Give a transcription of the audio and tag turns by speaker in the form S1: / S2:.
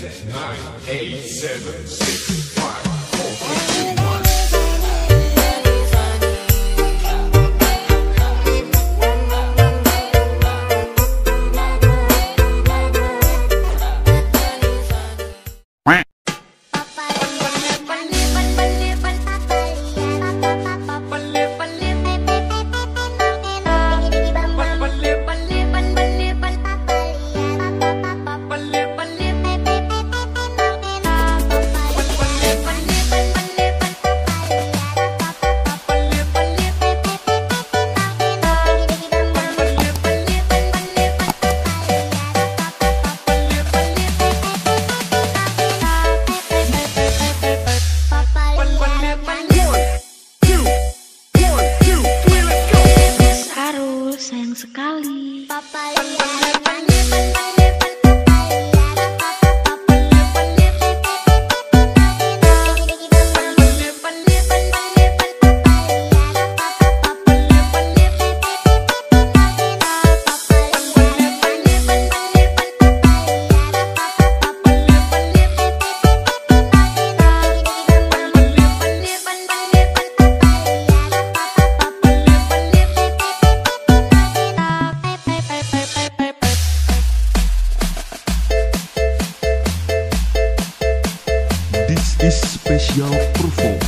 S1: 10, 9, 8, 7, 6, 5. especial profundo.